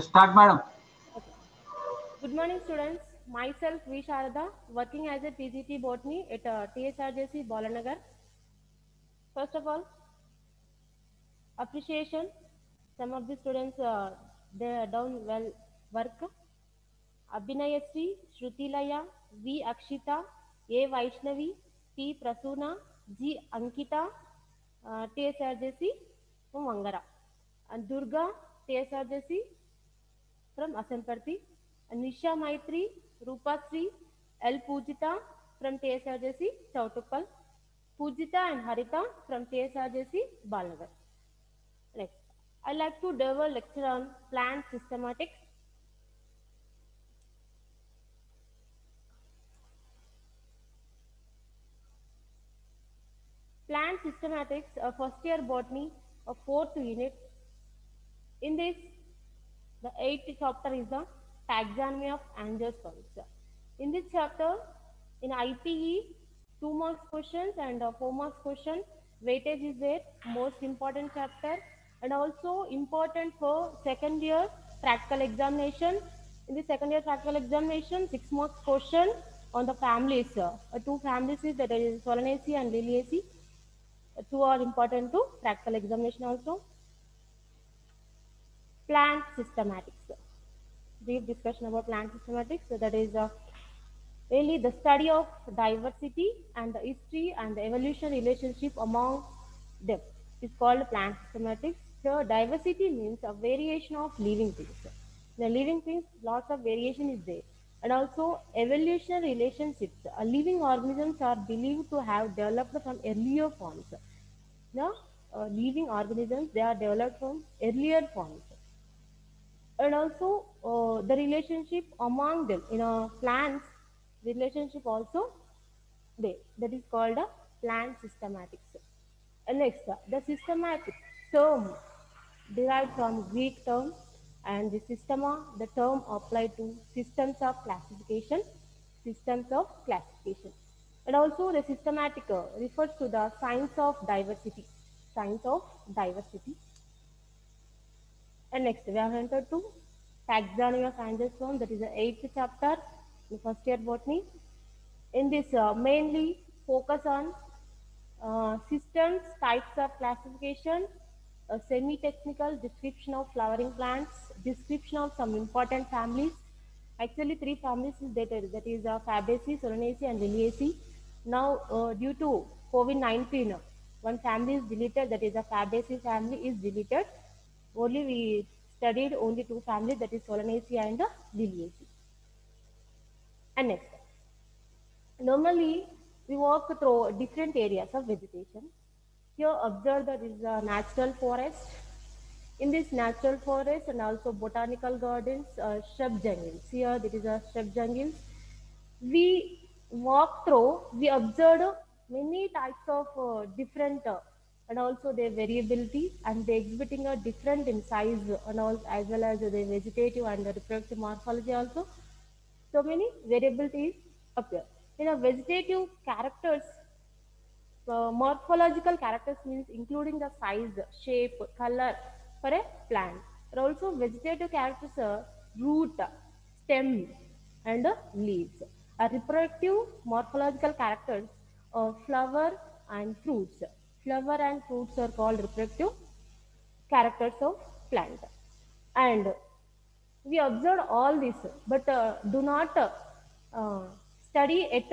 Start, madam. Good morning, students. Myself, V. Sharada, working as a PGT botany at uh, TSRJC Balanagar. First of all, appreciation. Some of the students, uh, they are done well work. Abhinayasri, Shrutilaya, V. Akshita, A. Vaishnavi, P. Prasuna, G. Ankita, uh, TSRJC from Vangara. And Durga, TSRJC from Asanparthi. And Nisha Maitri, Rupa Sri, L. Pujita from TSRJC, Chautuppal. Pujita and Harita from TSRJC, Balanagar. Next, I like to deliver a lecture on plant systematics. Plant systematics, a first year botany, a fourth unit. In this, the eighth chapter is the taxonomy of angiosperms. In this chapter, in IPE, two marks questions and four marks question. Weightage is there, most important chapter, and also important for second year practical examination. In the second year practical examination, six marks question on the families. Uh, two families is that is Solanaceae and Liliaceae. Uh, two are important to practical examination also. Plant systematics. Brief discussion about plant systematics. So that is uh, really the study of diversity and the history and the evolution relationship among them. is called plant systematics. So diversity means a variation of living things. The living things, lots of variation is there. And also evolution relationships. Living organisms are believed to have developed from earlier forms. Now, uh, living organisms, they are developed from earlier forms. And also uh, the relationship among them, you know, plants, relationship also there. That is called a plant systematics. And next, the systematic term derived from Greek term and the systema, the term applied to systems of classification, systems of classification. And also the systematic uh, refers to the science of diversity, science of diversity. And next, we have entered to taxonomy of angiosperm, that is the eighth chapter in first year botany. In this, uh, mainly focus on uh, systems, types of classification, a semi-technical description of flowering plants, description of some important families. Actually, three families is that, that is uh, Fabaceae, Solanaceae, and Liliaceae. Now, uh, due to COVID-19, one family is deleted, that is a Fabaceae family is deleted. Only we studied only two families, that is Solanaceae and the Liliaceae. And next, normally we walk through different areas of vegetation. Here observe that is a natural forest. In this natural forest and also botanical gardens, uh, shrub jungles. Here there is a shrub jungles. We walk through, we observe many types of uh, different uh, and also their variability and they exhibiting a different in size and all as well as the vegetative and the reproductive morphology also. So many variabilities appear. In a vegetative characters, uh, morphological characters means including the size, shape, color for a plant. But also vegetative characters are root, stem and leaves. A reproductive morphological characters of flower and fruits. Flower and fruits are called reproductive characters of plant. And we observed all this, but uh, do not uh, study it.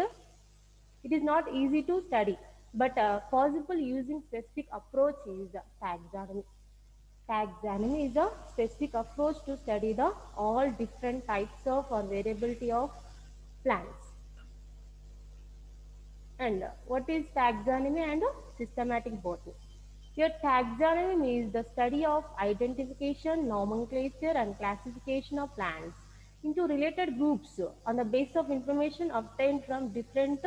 It is not easy to study, but uh, possible using specific approach is the taxonomy. Taxonomy is a specific approach to study the all different types of or variability of plants. And what is taxonomy and systematic botany? Here, taxonomy means the study of identification, nomenclature, and classification of plants into related groups on the basis of information obtained from different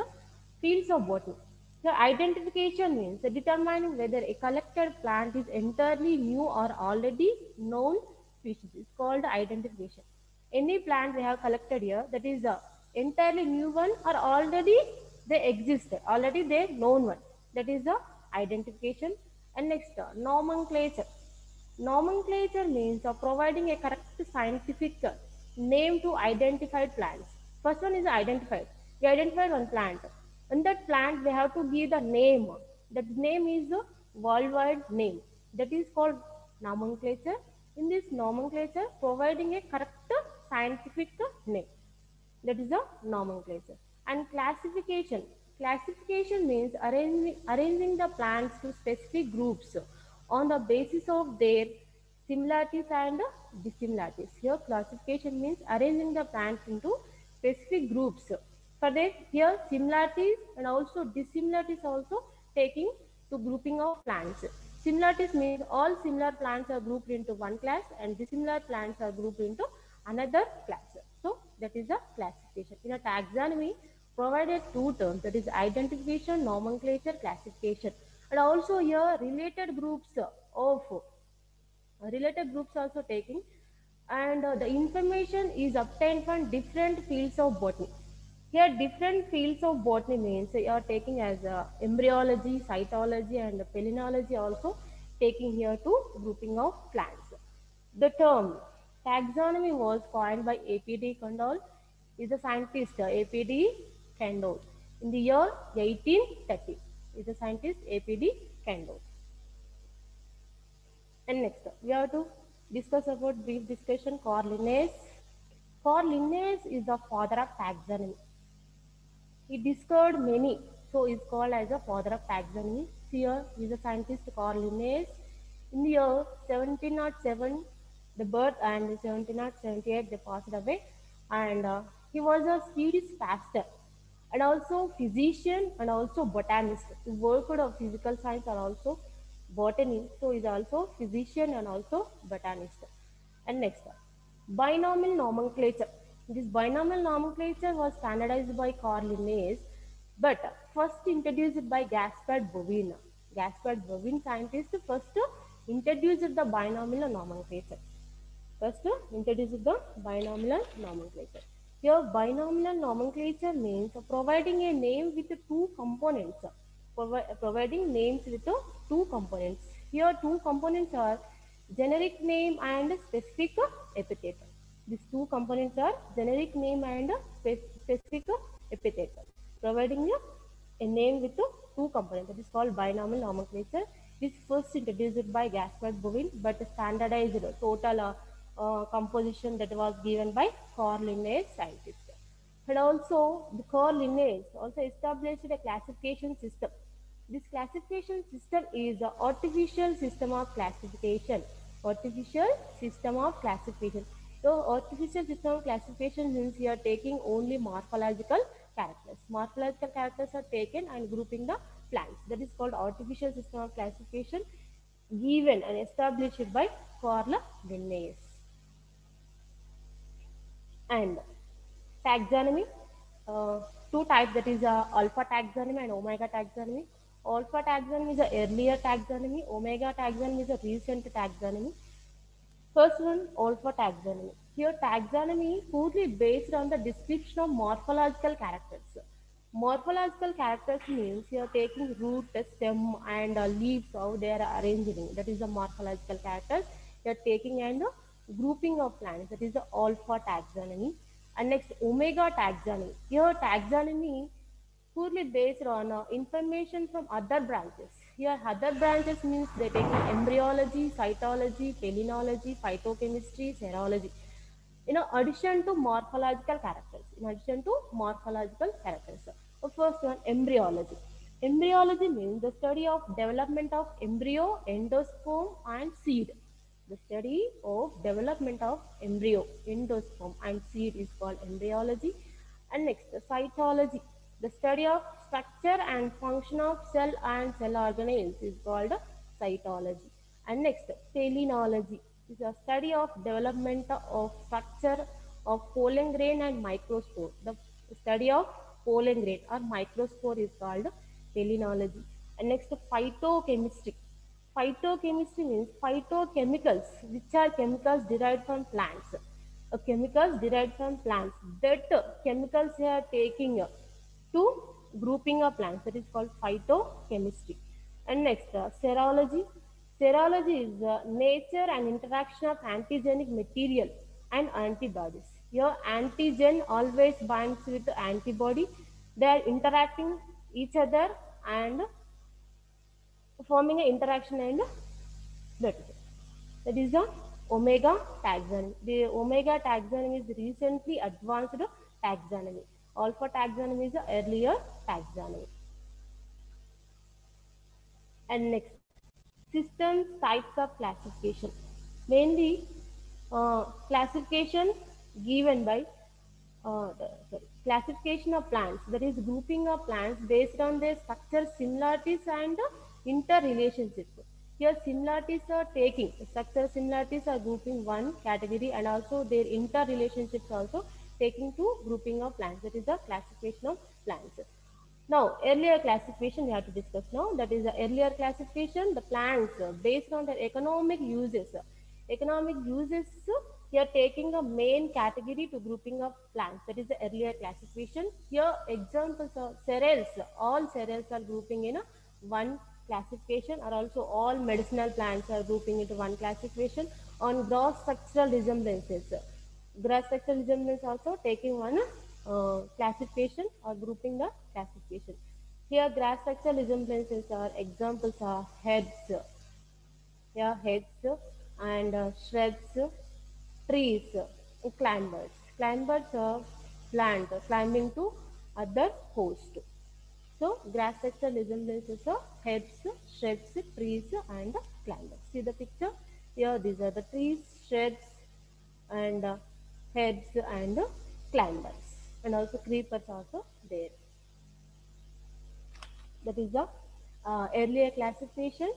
fields of botany. The identification means determining whether a collected plant is entirely new or already known species. It's called identification. Any plant we have collected here, that is a entirely new one or already they exist, already they known one. That is the identification. And next, uh, nomenclature. Nomenclature means of providing a correct scientific name to identified plants. First one is identified. We identified one plant. In that plant, we have to give the name. That name is the worldwide name. That is called nomenclature. In this nomenclature, providing a correct scientific name. That is a nomenclature. And classification. Classification means arranging, arranging the plants to specific groups on the basis of their similarities and dissimilarities. Here classification means arranging the plants into specific groups. For that here similarities and also dissimilarities also taking to grouping of plants. Similarities means all similar plants are grouped into one class and dissimilar plants are grouped into another class. So that is the classification. In a taxonomy, provided two terms that is identification, nomenclature, classification. And also here related groups of related groups also taking and uh, the information is obtained from different fields of botany. Here different fields of botany means you are taking as uh, embryology, cytology and palynology also taking here to grouping of plants. The term taxonomy was coined by A.P. de Candolle, is a scientist A.P. de Candolle in the year 1830. Is a scientist A.P.D. Kendall. And next, we have to discuss about brief discussion Carl Linnaeus. Carl Linnaeus is the father of taxonomy. He discovered many, so is called as the father of taxonomy. Here is a scientist Carl Linnaeus. In the year 1707, the birth and 1778 they passed away, and uh, he was a Swedish pastor and also physician and also botanist. He worked of physical science and also botany. So is also physician and also botanist. And next, one, binomial nomenclature. This binomial nomenclature was standardized by Carl Linnaeus, but first introduced by Gaspard Bauhin. Gaspard Bauhin scientist first introduced the binomial nomenclature. First introduced the binomial nomenclature. Here binomial nomenclature means providing a name with two components. Provi providing names with two components. Here two components are generic name and specific epithet. These two components are generic name and specific epithet. Providing a name with two components. That is called binomial nomenclature. This first introduced by Gaspard Bauhin but standardized total uh, uh, composition that was given by Carl Linnaeus scientist. And also the Carl Linnaeus also established a classification system. This classification system is the artificial system of classification. Artificial system of classification. So artificial system of classification means you are taking only morphological characters. Morphological characters are taken and grouping the plants. That is called artificial system of classification given and established by Carl Linnaeus. And taxonomy, uh, two types that is uh, alpha taxonomy and omega taxonomy. Alpha taxonomy is a earlier taxonomy, omega taxonomy is a recent taxonomy. First one, alpha taxonomy. Here taxonomy purely based on the description of morphological characters. Morphological characters means you are taking root, stem and uh, leaves, how they are arranging. That is the morphological characters. You are taking and uh, grouping of plants. That is the alpha taxonomy. And next, omega taxonomy. Here taxonomy purely based on uh, information from other branches. Here other branches means they take embryology, cytology, palynology, phytochemistry, serology. In addition to morphological characters. In addition to morphological characters. The first one, embryology. Embryology means the study of development of embryo, endosperm and seed. The study of development of embryo, endosperm and seed is called embryology. And next, the cytology. The study of structure and function of cell and cell organelles is called cytology. And next, palynology is a study of development of structure of pollen grain and microspore. The study of pollen grain or microspore is called palynology. And next, phytochemistry. Phytochemistry means phytochemicals, which are chemicals derived from plants. Uh, chemicals derived from plants. That uh, chemicals they are taking uh, to grouping of plants. That is called phytochemistry. And next, uh, serology. Serology is the nature and interaction of antigenic material and antibodies. Your antigen always binds with antibody. They are interacting each other and forming an interaction and is, that is the omega taxonomy. The omega taxonomy is recently advanced taxonomy. Alpha taxonomy is the earlier taxonomy. And next, systems types of classification. Mainly uh, classification given by uh, sorry, classification of plants that is grouping of plants based on their structure similarities and uh, interrelationship. Here similarities are taking structure similarities are grouping one category and also their interrelationships also taking to grouping of plants that is the classification of plants. Now, earlier classification we have to discuss now. That is the earlier classification, the plants uh, based on their economic uses. Economic uses, here taking a main category to grouping of plants. That is the earlier classification. Here examples of cereals. All cereals are grouping in a one classification or also all medicinal plants are grouping into one classification on gross structural resemblances. Gross structural resemblance also taking one uh, classification or grouping the classification. Here grass structural resemblances are examples are heads, here heads and uh, shrubs, trees, climbers. Climbers are plant climbing to other host. So grass structural resemblances are heads, shrubs, trees and climbers. See the picture? Here these are the trees, shrubs and uh, heads and uh, climbers and also creepers also there. That is the uh, earlier classification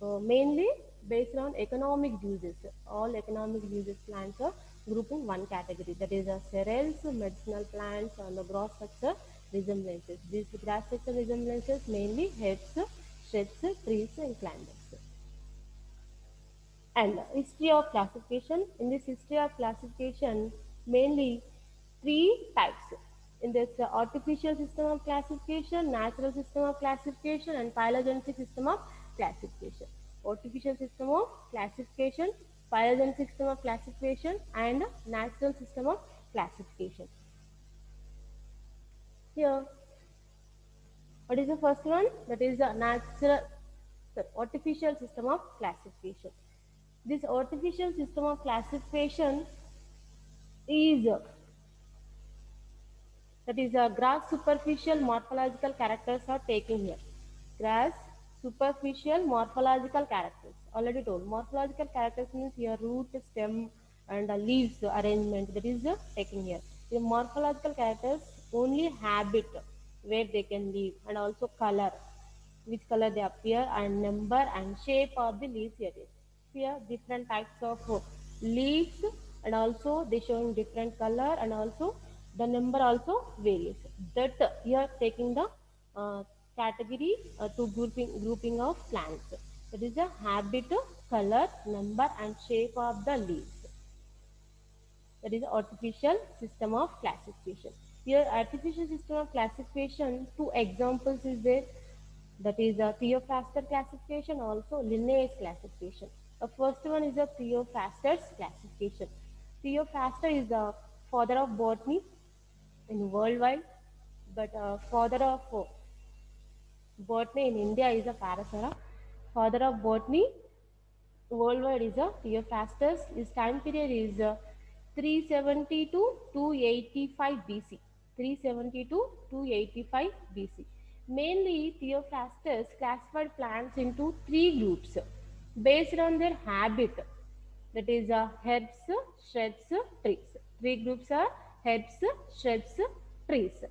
uh, mainly based on economic uses. All economic uses plants are grouping one category that is the cereals, medicinal plants and the gross structure resemblances. These structure resemblances mainly heads, shrubs, trees and climbers. And history of classification. In this history of classification mainly three types. In this artificial system of classification, natural system of classification and phylogenetic system of classification. Artificial system of classification, phylogenetic system of classification and natural system of classification. Here, what is the first one? That is the natural, sorry, artificial system of classification. This artificial system of classification is that is a grass superficial morphological characters are taken here. Grass superficial morphological characters. Already told. Morphological characters means your root, stem and uh, leaves arrangement that is uh, taken here. The morphological characters only habit where they can live and also color which color they appear and number and shape of the leaves here is. Here different types of leaves and also they showing different color and also the number also varies. That you are taking the uh, category uh, to grouping, grouping of plants. That is the habit, color, number and shape of the leaves. That is artificial system of classification. Here artificial system of classification, two examples is there. That is a Theophrastus classification, also Linnaeus classification. The first one is a Theophrastus classification. Theophrastus is the father of botany in worldwide, but uh, father of uh, botany in India is a Parasara. Father of botany worldwide is a Theophrastus. His time period is uh, 370 to 285 BC. 370 to 285 BC. Mainly, Theophrastus classified plants into three groups based on their habit. That is, uh, herbs, shrubs, trees. Three groups are herbs, shrubs, trees.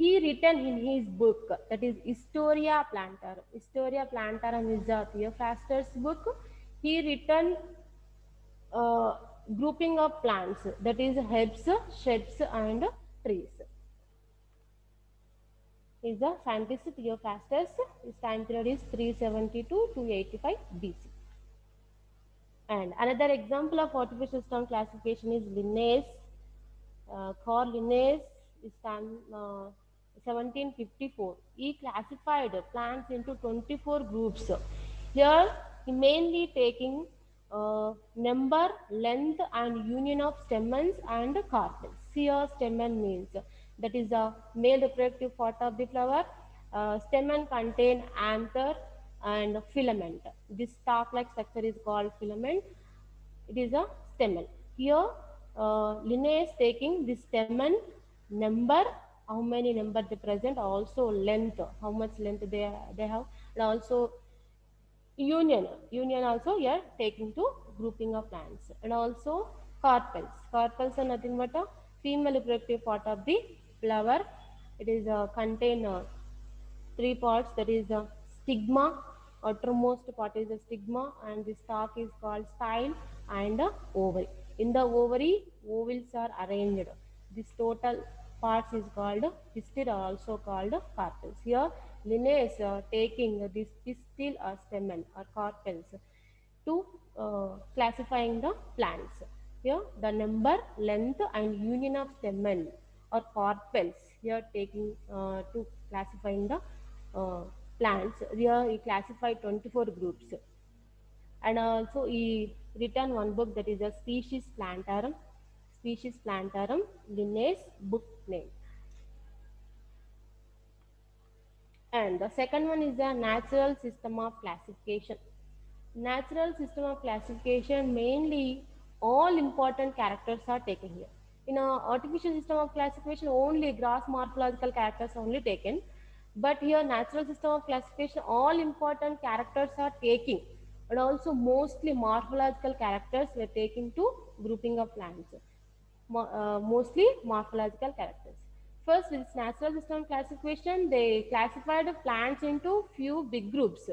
He written in his book that is Historia Plantarum. Historia Plantarum is a Theophrastus book. He written uh, grouping of plants that is herbs, shrubs and trees. Is a scientist Theophrastus. His time period is 372 to 285 BC. And another example of artificial system classification is Linnaeus uh, Carl Linnaeus is time, uh, 1754. He classified plants into 24 groups. Here he mainly taking uh, number, length and union of stamens and carpels. Here stamen means that is the male reproductive part of the flower. Uh, stamen contain anther and filament. This stalk-like structure is called filament. It is a stamen. Here uh, Linnaeus taking this stamen number, how many number they present, also length, how much length they, they have, and also union union also here taking to grouping of plants and also carpels carpels are nothing but a female reproductive part of the flower. It is uh, contain uh, three parts. That is the stigma outermost part is the stigma and the stalk is called style and uh, ovary. In the ovary ovules are arranged. This total parts is called pistil also called carpels. Here Linnaeus uh, taking this pistil or stamen or carpels to uh, classifying the plants. Here the number, length and union of stamen or carpels here taking uh, to classifying the uh, plants. Here he classified 24 groups and also he written one book that is a species plantarum species plantarum Linnaeus book name And the second one is the natural system of classification. Natural system of classification mainly all important characters are taken here. In a artificial system of classification only gross morphological characters are only taken. But here natural system of classification all important characters are taking and also mostly morphological characters were taken to grouping of plants. Mo uh, mostly morphological characters. First, with natural system classification, they classified the plants into few big groups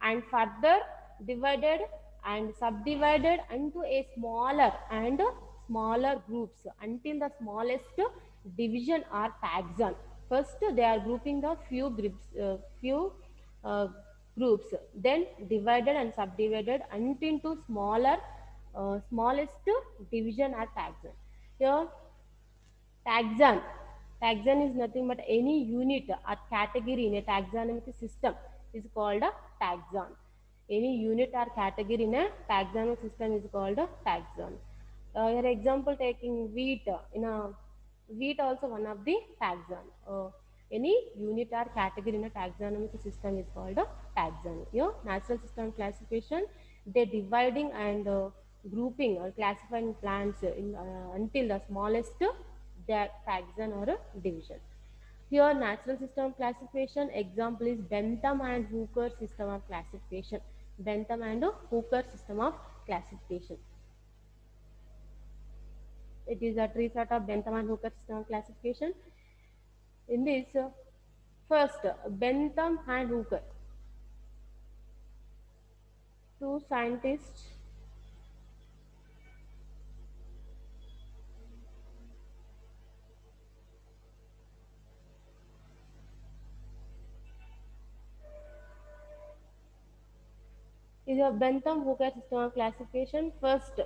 and further divided and subdivided into a smaller and smaller groups until the smallest division or taxon. First, they are grouping the few groups, uh, few uh, groups, then divided and subdivided until smaller, uh, smallest division or taxon. Here, taxon Taxon is nothing but any unit or category in a taxonomic system is called a taxon. Any unit or category in a taxonomic system is called a taxon. Uh, example taking wheat in a wheat also one of the taxon. Uh, any unit or category in a taxonomic system is called a taxon. Your natural system classification, they dividing and uh, grouping or classifying plants in, uh, until the smallest their taxon or a division. Here natural system classification example is Bentham and Hooker system of classification. Bentham and Hooker system of classification. It is a tree sort of Bentham and Hooker system of classification. In this, uh, first Bentham and Hooker, two scientists is a Bentham Hooker system of classification. First,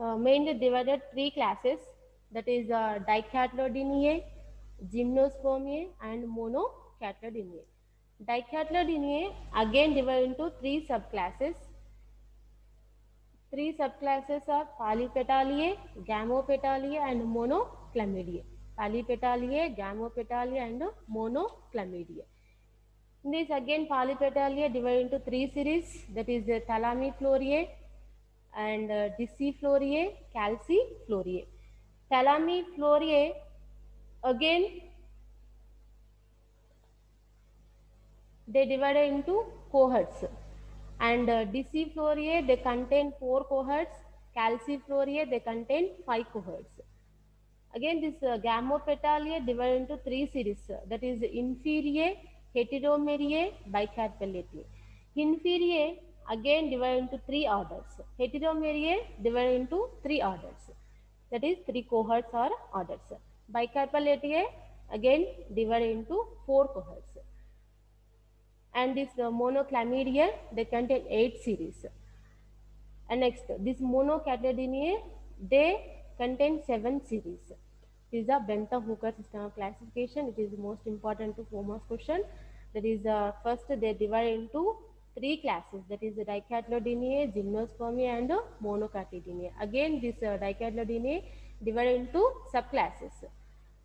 uh, mainly divided three classes that is uh, Dicotyledonea, Gymnospermae and Monocotyledonea. Dicotyledonea again divided into three subclasses. Three subclasses are Polypetalae, Gamopetalae and Monochlamydia. Polypetalae, Gamopetalae and This again polypetalia divided into three series that is the Thalamiflorae and uh, Disciflorae, Calyciflorae. Thalamiflorae again they divided into cohorts and uh, they contain four cohorts, Calyciflorae they contain five cohorts. Again this uh, Gamopetalae divided into three series that is inferior heteromeriae, bicarpellate. Inferior again divided into three orders. Heteromeriae divided into three orders. That is three cohorts or orders. Bicarpellate again divided into four cohorts. And this uh, monochlamydia, they contain eight series. And next, this monocotyledonea, they contain seven series. Is a Bentham Hooker system of classification. It is the most important to marks question. That is uh, first they divide into three classes that is Dicotyledonae, Gymnospermae and Monocotyledonae. Again this uh, Dicotyledonae divided into subclasses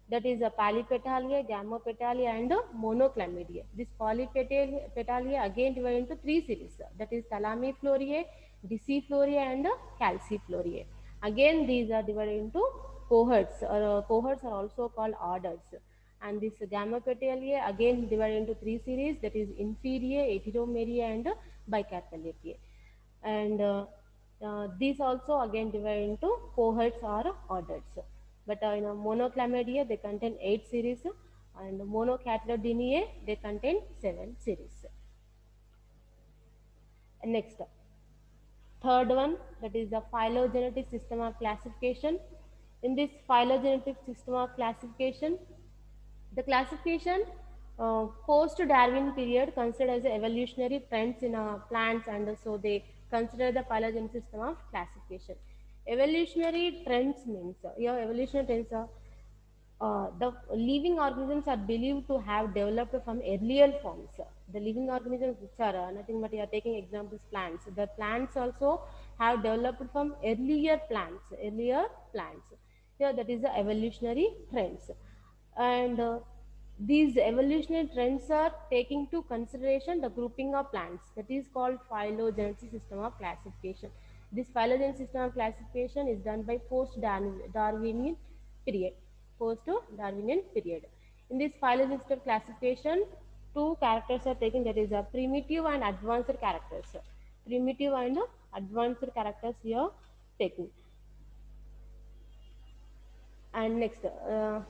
that is a polypetalia, gammopetalia and monochlamydeae. This polypetalia again divided into three series that is thalamifloriae, decifloriae and calcifloriae. Again these are divided into cohorts or uh, cohorts are also called orders and this gamma gammopetalia again divided into three series that is inferior, heteromeria and bicarpellariae. And uh, uh, these also again divided into cohorts or orders. But uh, in a monochlamydeae they contain eight series and monocotyledonae they contain seven series. And next, third one that is the phylogenetic system of classification. In this phylogenetic system of classification, the classification uh, post-Darwin period considered as evolutionary trends in uh, plants and so they consider the phylogenetic system of classification. Evolutionary trends means, uh, yeah, evolutionary trends are uh, the living organisms are believed to have developed from earlier forms. The living organisms which are uh, nothing but you are taking examples plants. The plants also have developed from earlier plants, earlier plants. Here that is the evolutionary trends. And uh, these evolutionary trends are taking to consideration the grouping of plants that is called phylogenetic system of classification. This phylogenetic system of classification is done by post-Darwinian period. Post-Darwinian period. In this phylogenetic classification, two characters are taken that is a primitive and advanced characters. Primitive and advanced characters here taken. And next, uh,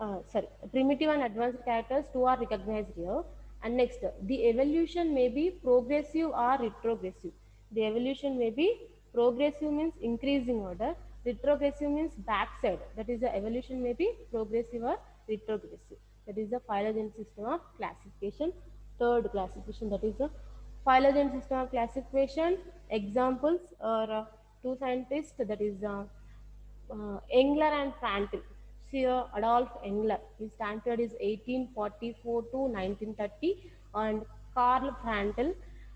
uh, sorry, primitive and advanced characters, two are recognized here. And next, the evolution may be progressive or retrogressive. The evolution may be progressive means increasing order, retrogressive means backside. That is the evolution may be progressive or retrogressive. That is the phylogenetic system of classification. Third classification that is the phylogenetic system of classification. Examples are uh, two scientists that is uh, uh, Engler and Prantl. Sir Adolf Engler. His time period is 1844 to 1930 and Karl Prantl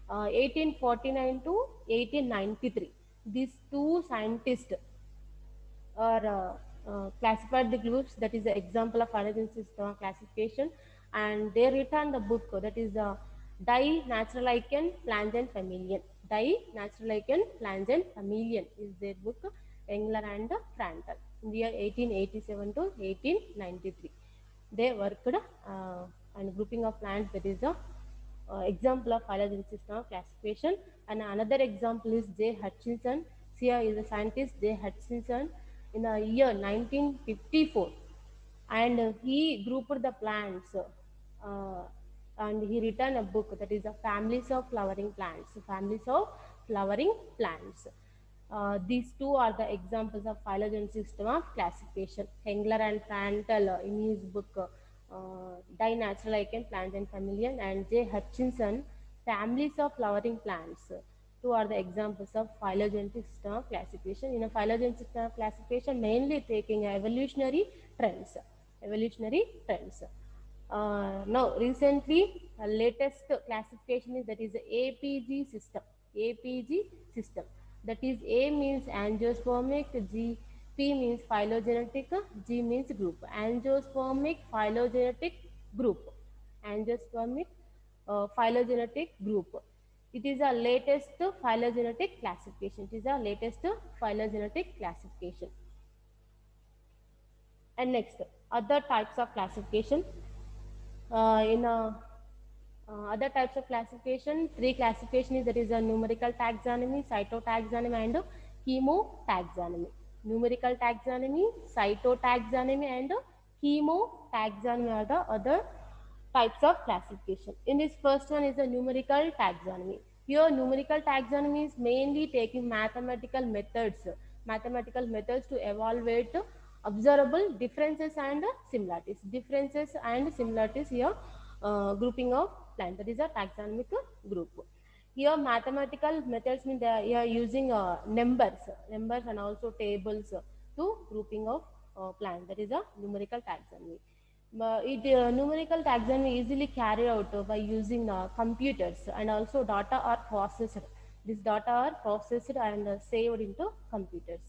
uh, 1849 to 1893. These two scientists are uh, uh, classified the groups that is the example of phylogenetic system classification and they written the book that is the Die Naturlichen Pflanzen Familien. Die Naturlichen Pflanzen Familien is their book Engler and Prantl in the year 1887 to 1893. They worked uh, and grouping of plants that is the uh, example of phylogenetic system of classification. And another example is J. Hutchinson. Here is a scientist J. Hutchinson in the year 1954. And uh, he grouped the plants uh, and he written a book that is the families of flowering plants. Families of flowering plants. Uh, these two are the examples of phylogenetic system of classification. Engler and Prantl in his book uh, Die Naturlichen Pflanzen Familien and J. Hutchinson, Families of Flowering Plants. Two are the examples of phylogenetic system of classification. In a phylogenetic system of classification, mainly taking evolutionary trends. Evolutionary trends. Uh, now, recently, uh, latest classification is that is the APG system. APG system. That is A means angiospermic, G P means phylogenetic, G means group. Angiospermic phylogenetic group. Angiospermic uh, phylogenetic group. It is a latest phylogenetic classification. It is a latest phylogenetic classification. And next, other types of classification. Uh, in a, uh, other types of classification, three classification is that is a numerical taxonomy, cytotaxonomy and chemotaxonomy numerical taxonomy, cytotaxonomy and chemotaxonomy are the other types of classification. In this first one is the numerical taxonomy. Here numerical taxonomy is mainly taking mathematical methods, mathematical methods to evaluate observable differences and similarities. Differences and similarities here uh, grouping of plant that is a taxonomic group. Here mathematical methods mean they are using uh, numbers, numbers and also tables to grouping of uh, plants. That is a numerical taxonomy. Uh, it uh, numerical taxonomy easily carried out by using uh, computers and also data are processed. This data are processed and uh, saved into computers.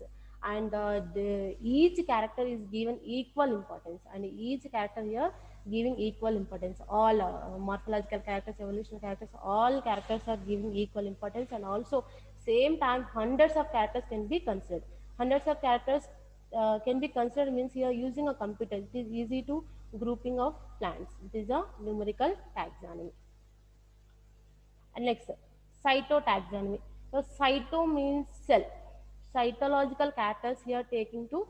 And uh, the, each character is given equal importance and each character here giving equal importance. All uh, morphological characters, evolutionary characters, all characters are giving equal importance and also same time hundreds of characters can be considered. Hundreds of characters uh, can be considered means you are using a computer. It is easy to grouping of plants. It is a numerical taxonomy. And next, cytotaxonomy. So cyto means cell. Cytological characters here taking to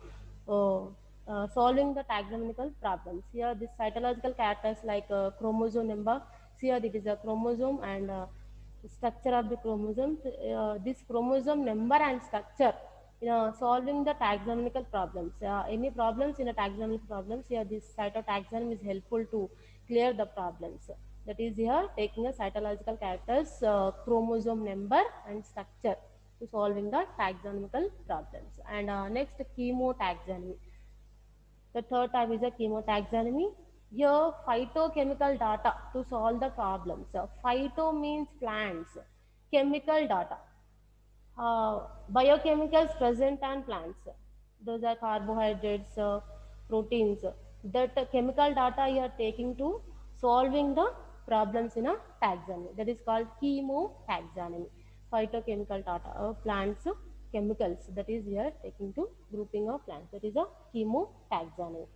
uh, uh, solving the taxonomical problems. Here this cytological characters like uh, chromosome number. Here it is a chromosome and uh, structure of the chromosome. Uh, this chromosome number and structure you know, solving the taxonomical problems. Uh, any problems in a taxonomical problems, here this cytotaxonomy is helpful to clear the problems. That is here taking a cytological characters, chromosome number and structure to solving the taxonomical problems. And next chemotaxonomy. The third type is a chemotaxonomy. Here phytochemical data to solve the problems. So, phyto means plants, chemical data uh, biochemicals present on plants. Those are carbohydrates, uh, proteins. That uh, chemical data you are taking to solving the problems in a taxonomy. That is called chemotaxonomy. Phytochemical data of plants, chemicals. That is here taking to grouping of plants. That is a chemotaxonomy.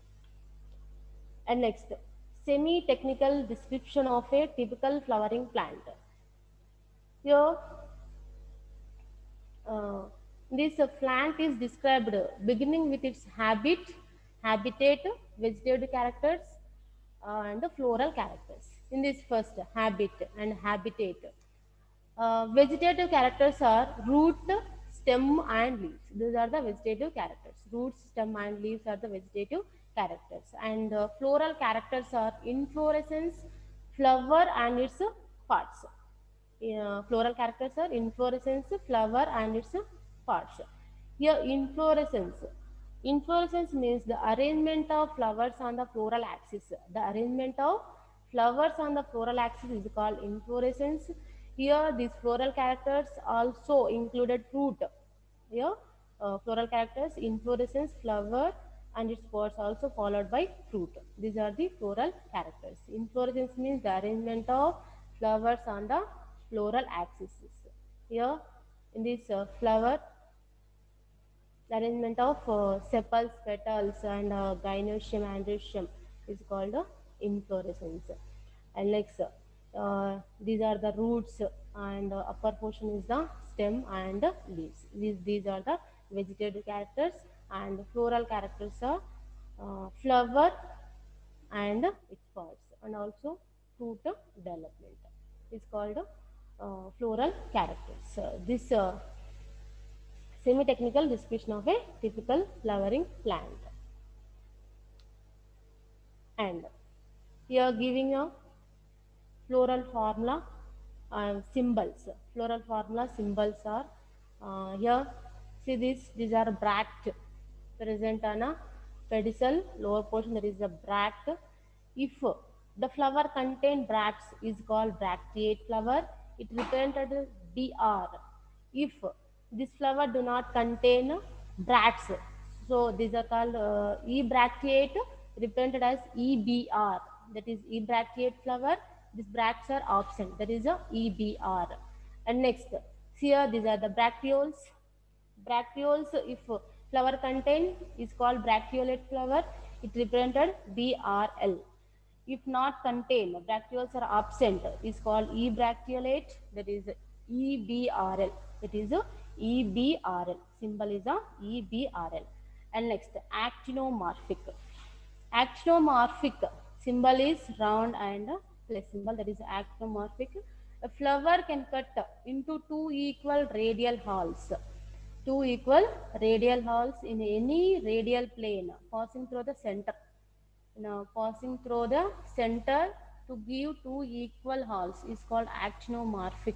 And next, semi-technical description of a typical flowering plant. Here uh, this plant is described beginning with its habit, habitat, vegetative characters, uh, and the floral characters. In this first habit and habitat, uh, vegetative characters are root, stem, and leaves. These are the vegetative characters. Roots, stem, and leaves are the vegetative characters. And uh, floral characters are inflorescence, flower, and its parts uh, floral characters are inflorescence, flower and its parts. Here inflorescence. Inflorescence means the arrangement of flowers on the floral axis. The arrangement of flowers on the floral axis is called inflorescence. Here these floral characters also included fruit. Here uh, floral characters, inflorescence, flower and its parts also followed by fruit. These are the floral characters. Inflorescence means the arrangement of flowers on the floral axis. Here in this uh, flower, arrangement of uh, sepals, petals and uh, androecium is called uh, inflorescence. And next, uh, these are the roots and uh, upper portion is the stem and the leaves. These, these are the vegetative characters and floral characters are uh, flower and its parts and also fruit development is called uh, floral characters. Uh, this uh, semi-technical description of a typical flowering plant. And here giving a floral formula uh, symbols. Floral formula symbols are uh, here. See this, these are bract present on a pedicel lower portion there is a bract. If the flower contain bracts is called bracteate flower it represented dr if this flower do not contain bracts so these are called uh, e bracteate represented as ebr that is e bracteate flower these bracts are absent that is a ebr and next here these are the bracteoles bracteoles if flower contain is called bracteolate flower it represented brl if not contain, bracteoles are absent, is called ebracteolate, that is EBRL. It is a EBRL. Symbol is a EBRL. And next, actinomorphic. Actinomorphic symbol is round and symbol, that is actinomorphic. A flower can cut into two equal radial halves. Two equal radial halves in any radial plane passing through the center now passing through the center to give two equal halves is called actinomorphic.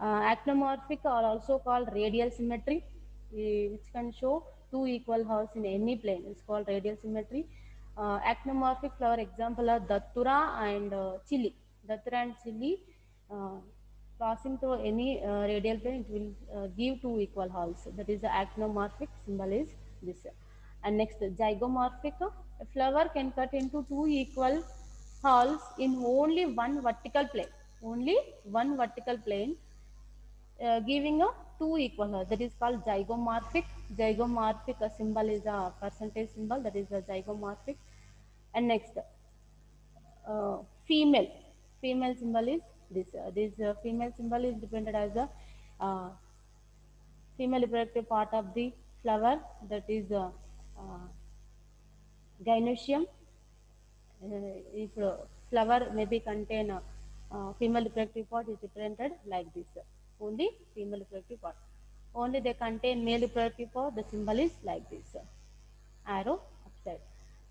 Uh, actinomorphic are also called radial symmetry which can show two equal halves in any plane. It's called radial symmetry. Uh, actinomorphic flower example are datura and uh, chili. Datura and chili uh, passing through any uh, radial plane, it will uh, give two equal halves. That is the actinomorphic symbol is this. And next, zygomorphic, a flower can cut into two equal halves in only one vertical plane. Only one vertical plane uh, giving a two equal. That is called zygomorphic. Zygomorphic a symbol is a percentage symbol. That is a zygomorphic. And next, uh, female. Female symbol is this. Uh, this uh, female symbol is dependent as the uh, female reproductive part of the flower. That is uh, uh, gynoecium. Uh, if flower maybe contain uh, uh, female reproductive part is represented like this. Only female reproductive part. Only they contain male reproductive part. The symbol is like this. Arrow upside.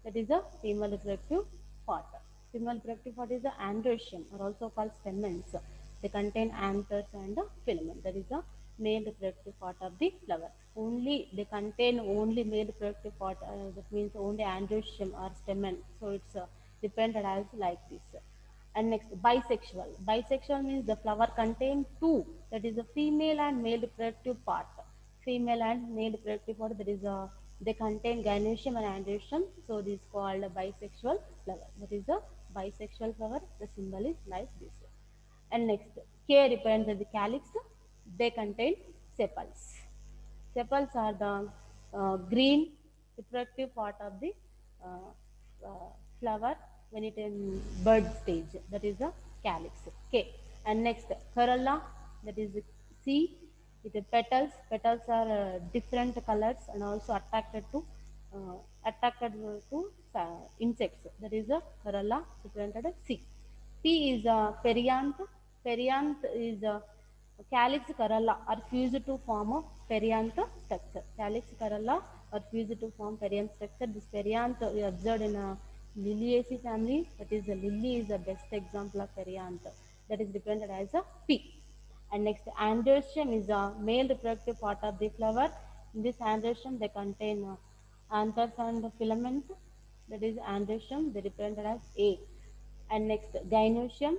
That is the female reproductive part. Female reproductive part is the androecium or also called stamens. They contain anthers and the filament. That is the male reproductive part of the flower. Only they contain only male reproductive part. Uh, that means only androecium or stamen. So it's uh, dependent as like this. And next, bisexual. Bisexual means the flower contain two. That is the female and male reproductive part. Female and male reproductive part. That is a they contain gynoecium and androecium. So this is called a bisexual flower. That is a bisexual flower. The symbol is like this. And next, K represents the calyx. They contain sepals. Sepals are the uh, green reproductive part of the uh, uh, flower when it in bud stage. That is the calyx. K. And next, corolla. That is C. With the petals. Petals are uh, different colors and also attracted to uh, attracted to uh, insects. That is the corolla represented as C. P is a perianth. Perianth is a calyx corolla are fused to form a perianth structure. Calyx corolla are fused to form perianth structure. This perianth we observed in a Liliaceae family. That is the lily is the best example of perianth. That is represented as a P. And next androecium is a male reproductive part of the flower. In this androecium they contain uh, anthers and filament. That is androecium. They represented as A. And next gynoecium.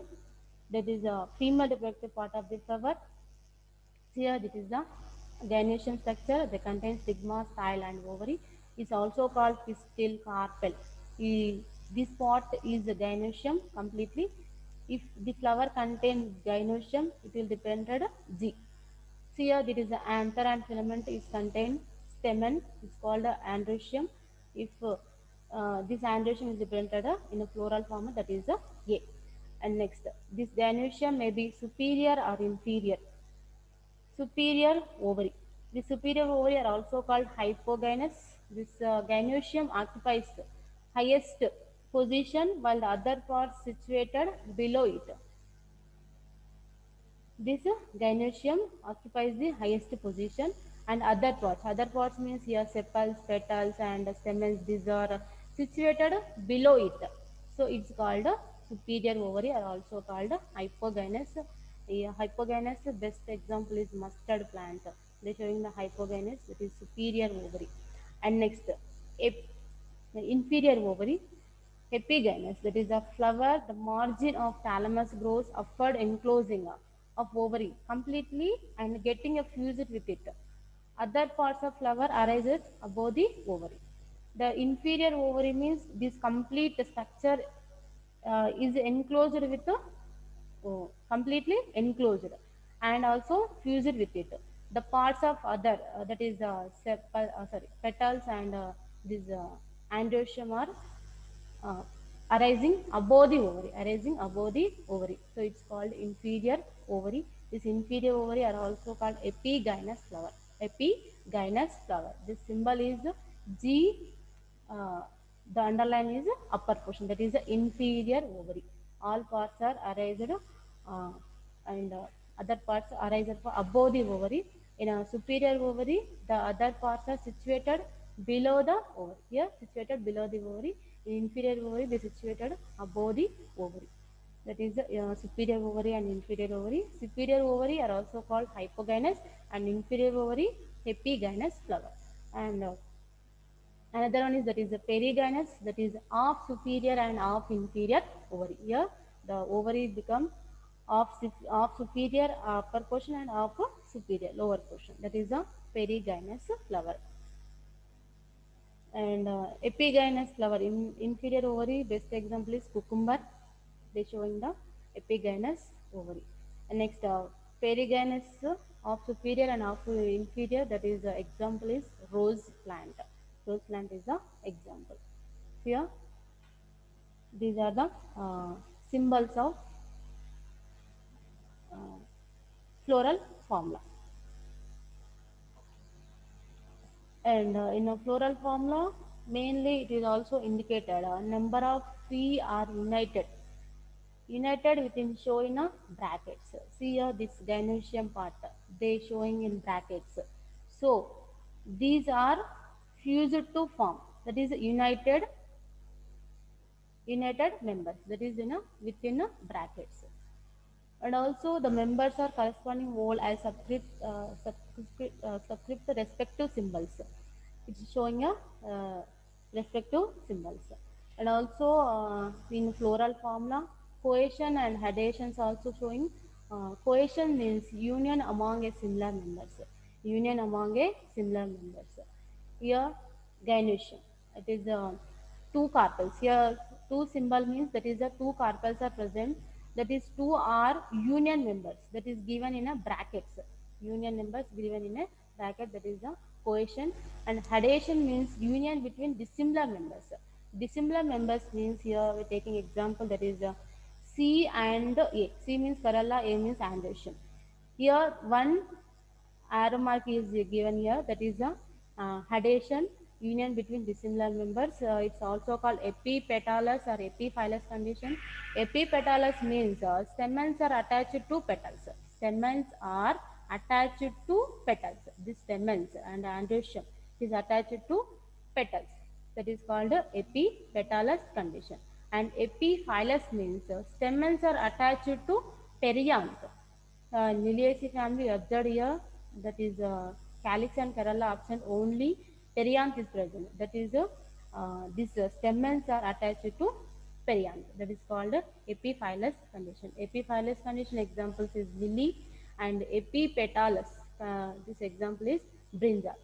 That is a female reproductive part of the flower. Here this is the gynoecium structure. They contain stigma, style and ovary. It's also called pistil carpel. This part is the gynoecium completely. If the flower contains gynoecium, it will depended G. So here there is an anther and filament is contained stamen. It's called a androecium. If uh, uh, this androecium is represented uh, in a floral form, that is a A. And next, this gynoecium may be superior or inferior. Superior ovary. The superior ovary are also called hypogynous. This uh, occupies highest position while the other parts situated below it. This gynoecium occupies the highest position and other parts. Other parts means here sepals, petals and stamens. These are situated below it. So it's called superior ovary or also called a hypogynous. Hypogynous best example is mustard plant. They're showing the hypogynous that is superior ovary. And next, the inferior ovary epigynous that is a flower the margin of thalamus grows upward enclosing of ovary completely and getting a fused with it. Other parts of flower arises above the ovary. The inferior ovary means this complete structure uh, is enclosed with a oh, completely enclosed and also fused with it. The parts of other uh, that is uh, uh, sorry petals and uh, this androecium are uh, arising above the ovary, arising above the ovary. So it's called inferior ovary. This inferior ovary are also called epigynous flower. Epigynous flower. This symbol is G. Uh, the underline is upper portion. That is the inferior ovary. All parts are arised uh, and uh, other parts arised for above the ovary. In a superior ovary, the other parts are situated below the ovary. Here situated below the ovary. In inferior ovary, they situated above the ovary. That is the uh, superior ovary and inferior ovary. Superior ovary are also called hypogynous and inferior ovary epigynous flower. And uh, Another one is that is the perigynous, that is half superior and half inferior ovary. Here the ovary become half, half superior upper portion and half superior lower portion. That is the perigynous flower. And uh, epigynous flower, in, inferior ovary, best example is cucumber. They showing the epigynous ovary. And next, uh, perigynous of superior and of inferior, that is the example is rose plant. Rose plant is the example. Here, these are the uh, symbols of uh, floral formula. And uh, in a floral formula, mainly it is also indicated a number of three are united. United within show in a brackets. See here this gynoecium part, they showing in brackets. So these are fused to form. That is united united members. That is in a within a brackets and also the members are corresponding whole as subscript, uh, subscript, uh, subscript the respective symbols. It's showing a uh, respective symbols. And also uh, in floral formula, cohesion and adhesion also showing. Uh, cohesion means union among a similar members. Union among a similar members. Here gynoecium. It is uh, two carpels. Here two symbol means that is the two carpels are present that is two are union members that is given in a brackets union members given in a bracket that is the cohesion and adhesion means union between dissimilar members dissimilar members means here we're taking example that is uh, C and A. C means corolla, A means androecium. Here one arrow mark is given here that is a uh, adhesion union between dissimilar members. Uh, it's also called epipetalous or epiphyllous condition. Epipetalous means uh, stamens are attached to petals. Stamens are attached to petals. This stamens and androecium is attached to petals. That is called epipetalous condition. And epiphyllous means uh, stamens are attached to perianth. Uh, Liliaceae family observed here that is uh, calyx and corolla absent only perianth is present. That is, uh, uh, these uh, stamens are attached to perianth. That is called epiphyllous condition. Epiphyllous condition examples is lily and epipetalous. Uh, this example is brinjal.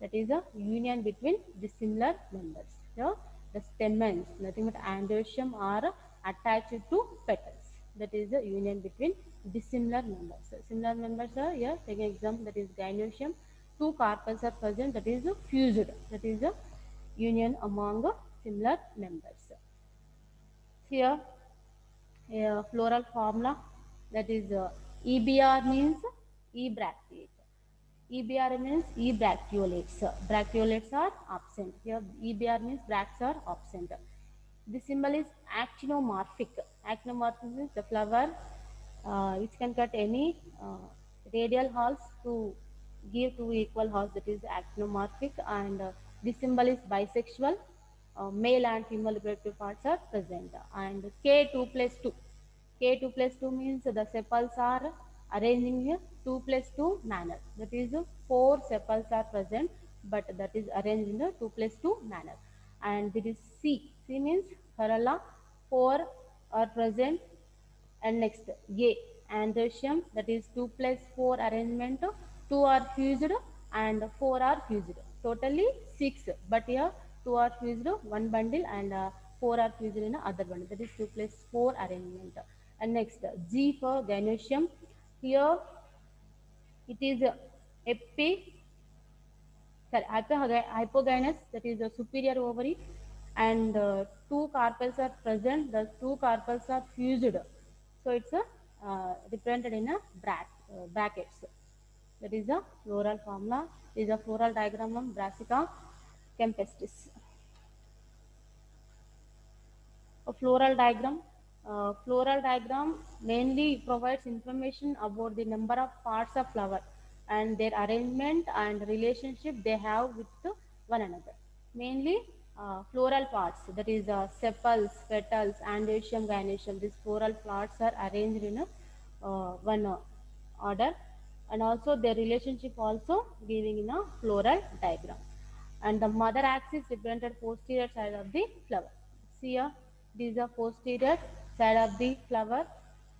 That is a union between dissimilar members. So, the stamens, nothing but androecium are attached to petals. That is the union between dissimilar members. So, similar members are here, taking example that is gynoecium two carpels are present that is fused that is a union among similar members here a floral formula that is uh, EBR means E bracteate. EBR means E bracteolates. Are absent. Here EBR means bracts are absent. The symbol is actinomorphic. Actinomorphic means the flower uh, which can cut any uh, radial halls to give two equal halves that is actinomorphic. And uh, this symbol is bisexual. Uh, male and female reproductive parts are present. And k2 plus 2 k2 plus 2 means the sepals are arranging in 2 plus 2 manner that is uh, four sepals are present but that is arranged in the 2 plus 2 manner and there is c c means corolla four are present and next a androecium that is 2 plus 4 arrangement 2 are fused and 4 are fused. Totally 6. But here 2 are fused, 1 bundle and uh, 4 are fused in another bundle. That is 2 plus 4 arrangement. And next G for gynoecium. Here it is epi, sorry, hypogynous that is the superior ovary and uh, two carpels are present. The two carpels are fused. So it's a, uh, represented in a bracket, uh, brackets. That is a floral formula. Is a floral diagram of Brassica campestris. A floral diagram. Uh, floral diagram mainly provides information about the number of parts of flower and their arrangement and relationship they have with one another. Mainly uh, floral parts that is uh, sepals, petals, androecium, gynoecium. These floral parts are arranged in a, uh, one uh, order and also their relationship also giving in a floral diagram and the mother axis represented posterior side of the flower. See here, this is the posterior side of the flower.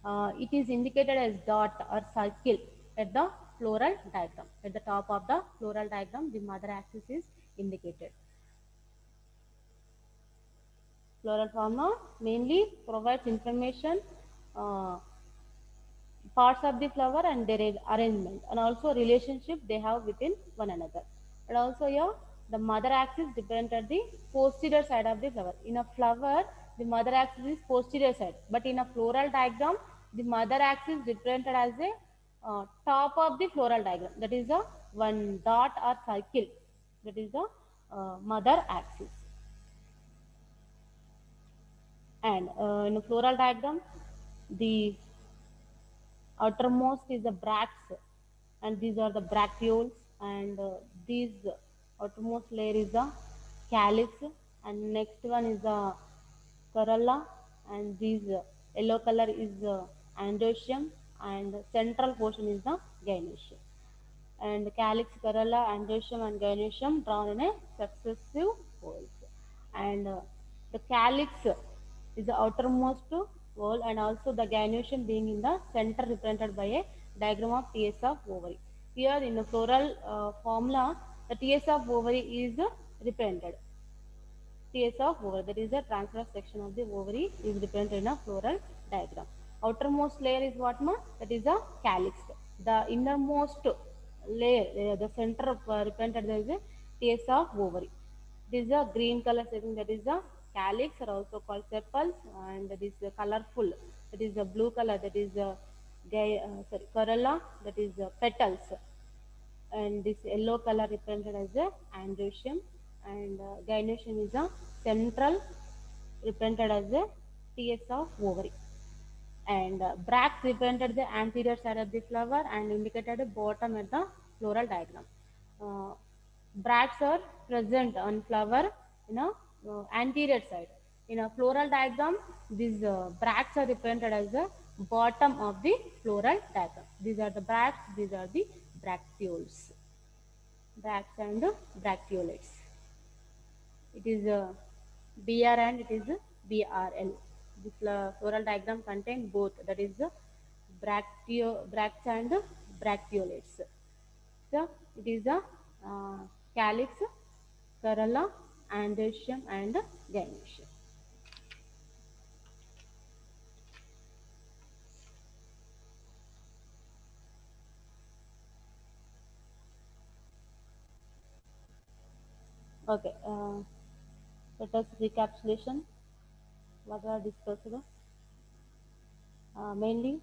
Uh, it is indicated as dot or circle at the floral diagram. At the top of the floral diagram, the mother axis is indicated. Floral fauna mainly provides information uh, parts of the flower and their arrangement and also relationship they have within one another. And also here the mother axis depends at the posterior side of the flower. In a flower, the mother axis is posterior side, but in a floral diagram, the mother axis represented as a uh, top of the floral diagram. That is a one dot or circle. That is the uh, mother axis. And uh, in a floral diagram, the outermost is the bracts and these are the bracteoles and uh, these outermost layer is the calyx and next one is the corolla and this uh, yellow color is androecium and central portion is the gynoecium and the calyx corolla androecium and gynoecium drawn in a successive folds and uh, the calyx is the outermost wall and also the gynoecium being in the center represented by a diagram of TS of ovary. Here in the floral uh, formula, the TS of ovary is uh, represented. TS of ovary, that is the transverse section of the ovary is represented in a floral diagram. Outermost layer is what ma? That is the calyx. The innermost layer, uh, the center of, uh, represented there is a TS of ovary. This is a green color setting that is the calyx are also called sepals and that is colorful that is the blue color that is the uh, sorry corolla that is the petals and this yellow color represented as the androecium and uh, gynoecium is a central represented as the TS of ovary and uh, bracts represented the anterior side of the flower and indicated the bottom at the floral diagram. Uh, bracts are present on flower in a uh, anterior side. In a floral diagram, these uh, bracts are represented as the bottom of the floral diagram. These are the bracts, these are the bracteoles. Bracts and bracteolates. It is a uh, BR and it is a BRL. This floral diagram contain both, that is the bracteo, bracts and bracteolates. So, it is a uh, calyx, corolla, androecium and gynoecium. Okay, uh, let us recapitulation what are discussed. Uh, mainly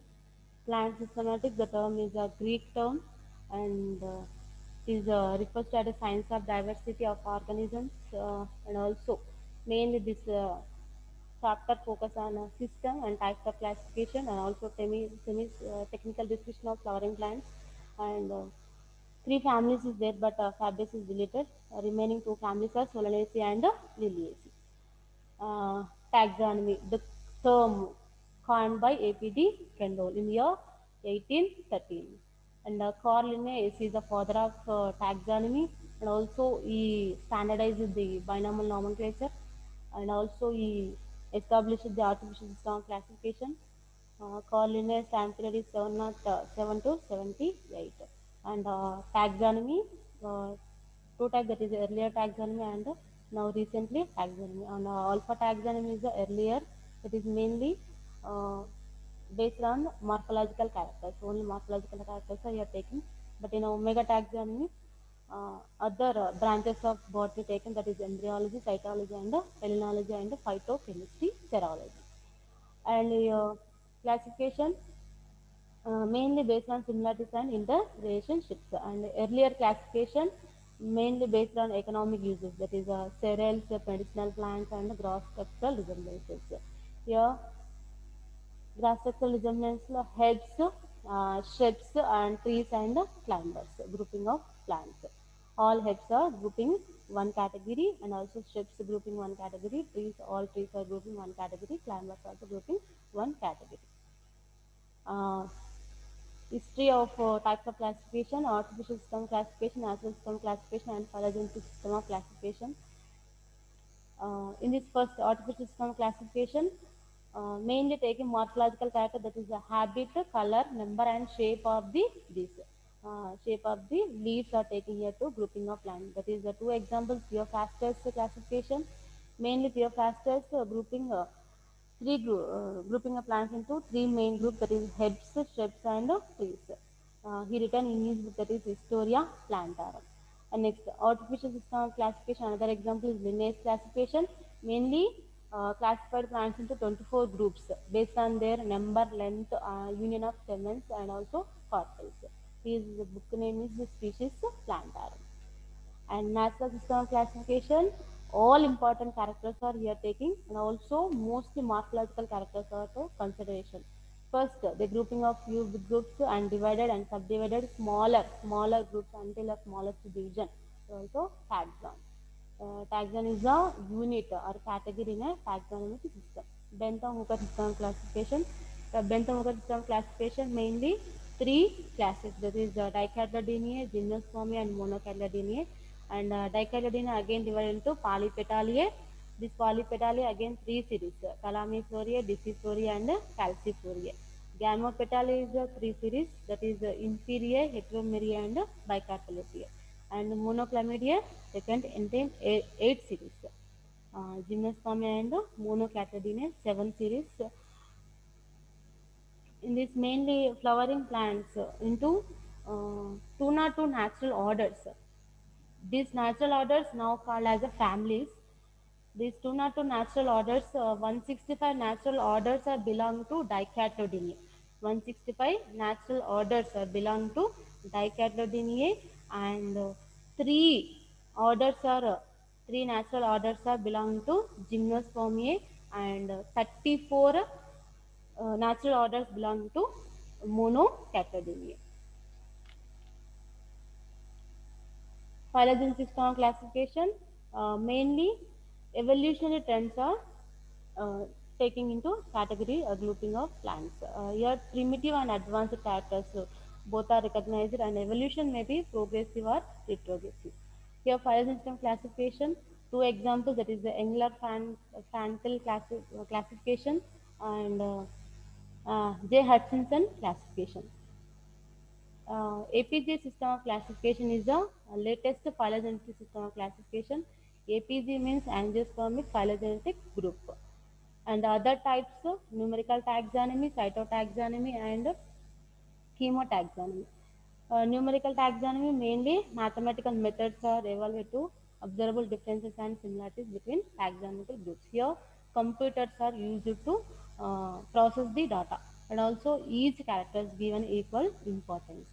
plant systematic, the term is a Greek term and uh, is uh, refers to the science of diversity of organisms uh, and also mainly this uh, chapter focus on uh, system and types of classification and also semi, semi uh, technical description of flowering plants and three families is there but uh, Fabaceae is deleted. Remaining two families are Solanaceae and Liliaceae. taxonomy the term coined by APD Kendall in year 1813 and uh, Carl Linnaeus is the father of uh, taxonomy. And also he standardized the binomial nomenclature. And also he established the artificial system classification. Uh, Carl Linnaeus time period is 7, uh, 7 to 78 and uh, taxonomy uh, two types that is earlier taxonomy and now recently taxonomy and uh, alpha taxonomy is the earlier it is mainly based on morphological characters. Only morphological characters are taken. But in omega taxonomy, uh, other uh, branches of botany taken that is embryology, cytology and uh, palynology and phytochemistry, serology. And classification uh, mainly based on similarities and interrelationships. And earlier classification mainly based on economic uses that is uh, cereals, medicinal plants and gross textile resemblances. Here grass structural resemblance heads, uh, shrubs and trees and climbers, grouping of plants. All heads are grouping one category and also shrubs grouping one category, trees, all trees are grouping one category, climbers also grouping one category. Uh, history of uh, types of classification, artificial system classification, natural system classification, and phylogenetic system of classification. Uh, in this first artificial system classification, uh, mainly taking morphological character that is the habit, color, number, and shape of the these uh, shape of the leaves are taken here to grouping of plant. That is the two examples Theophrastus classification, mainly Theophrastus uh, grouping uh, three uh, grouping of plants into three main groups that is herbs, shrubs, and trees. Uh, he written in his book that is Historia Plantarum. And next, artificial system of classification. Another example is Linnaeus classification. Mainly uh, classified plants into 24 groups based on their number, length, uh, union of stamens, and also carpels. His book name is the species Plantarum. And natural system of classification, all important characters are here taking, and also mostly morphological characters are to consideration. First, the grouping of few groups and divided and subdivided smaller, smaller groups until a smallest division. Also, taxon. Uh, taxon is a unit or category in a taxonomic system. Bentham Hooker system classification. The Bentham Hooker system classification mainly three classes that is uh, Dicotyledonae, Gymnospermae and Monocotyledonae. And uh, again divided into Polypetalae. This Polypetalae again three series uh, Thalamiflorae, Disciflorae and uh, Calyciflorae. Gamopetalae is a three series that is uh, Inferior, Heteromerae and uh, And Monochlamydeae second contain eight, series. Uh, Gymnospermae and uh, seven series. in this mainly flowering plants uh, into uh, two natural orders. These natural orders now called as a families. These two natural orders, uh, 165 natural orders are belong to Dicotyledonae. 165 natural orders are belong to Dicotyledonae and uh, three orders are uh, three natural orders are belong to Gymnospermae and uh, 34 uh, natural orders belong to Monocotyledonae. Phylogenetic system classification, uh, mainly evolutionary trends are uh, taking into category or grouping of plants. Uh, here primitive and advanced characters so both are recognized and evolution may be progressive or retrogressive. Here phylogenetic classification, two examples that is the Engler fan, Prantl classi classification and uh, uh, J. Hutchinson classification. Uh, APG system of classification is the latest phylogenetic system of classification. APG means angiospermic phylogenetic group. And other types of numerical taxonomy, cytotaxonomy, and chemotaxonomy. Uh, numerical taxonomy mainly mathematical methods are evaluated to observable differences and similarities between taxonomical groups. Here, computers are used to uh, process the data and also each character is given equal importance.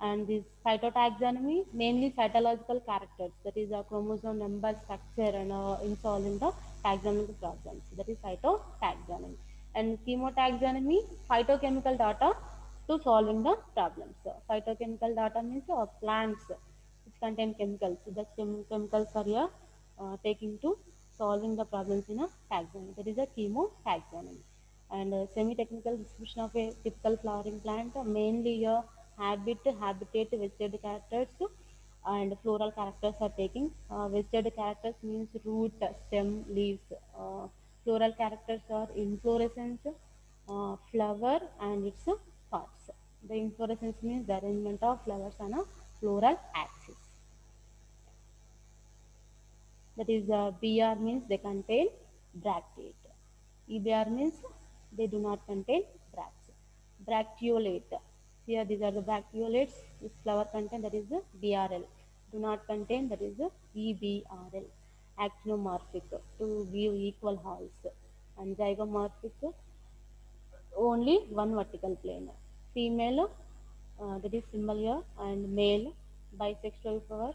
And this cytotaxonomy, mainly cytological characters, that is a chromosome number, structure, and uh, in solving the taxonomic problems. That is cytotaxonomy. And chemotaxonomy, phytochemical data to solving the problems. So, phytochemical data means uh, plants which contain chemicals. So, the chem chemicals are here uh, taking to solving the problems in a taxonomy. That is a chemotaxonomy. And uh, semi-technical description of a typical flowering plant, mainly a habit, habitat, vested characters, and floral characters are taking. Uh, characters means root, stem, leaves. Uh, floral characters are inflorescence, uh, flower, and its parts. The inflorescence means the arrangement of flowers on a floral axis. That is, uh, BR means they contain bracteate. EBR means they do not contain bracts. Bracteolate. Here these are the bracteolates. This flower content that is the BRL. Do not contain that is the EBRL. Actinomorphic to give equal halves. And zygomorphic only one vertical plane. Female uh, that is symbol here and male bisexual flower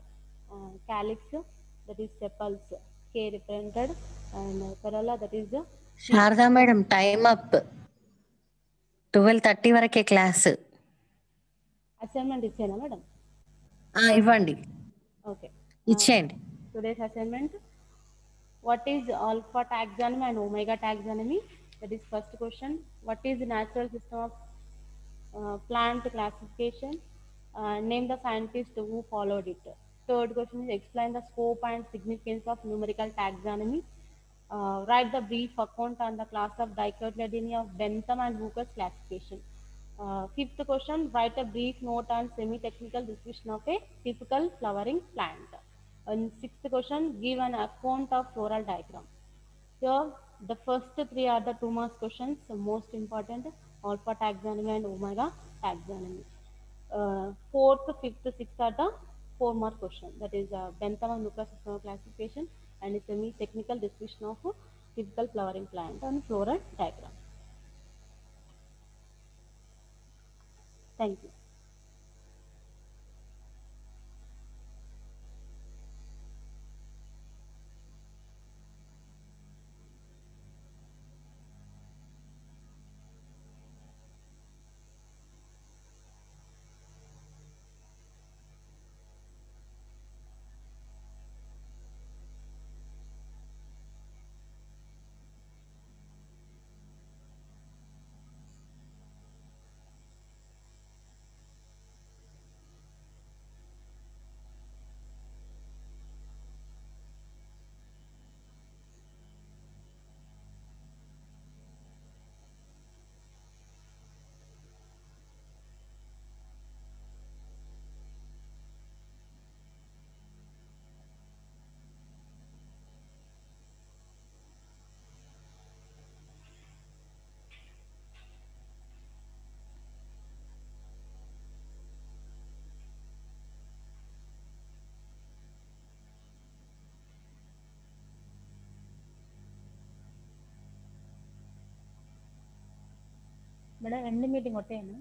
uh, calyx that is sepals K represented and uh, corolla that is the Sharada madam time up twelve thirty వరకే class assignment ఇచ్చానా madam ఇవ్వండి okay ఇచ్చేయండి today's assignment what is alpha taxonomy and omega taxonomy that is first question what is the natural system of uh, plant classification, uh, name the scientist who followed it. Third question is explain the scope and significance of numerical taxonomy. uh, write the brief account on the class of dicotyledony of Bentham and Hooker's classification. Uh, fifth question, write a brief note on semi-technical description of a typical flowering plant. And sixth question, give an account of floral diagram. Here, the first three are the two marks questions, the most important, alpha taxonomy and omega taxonomy. Uh, fourth, fifth, sixth are the four mark question. That is uh, Bentham and Hooker's classification and semi-technical description of a typical flowering plant and floral diagram. Thank you. Madam end meeting ಹೊಟ್ಟೆ ಏನು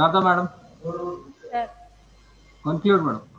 നടത്താം madam conclude madam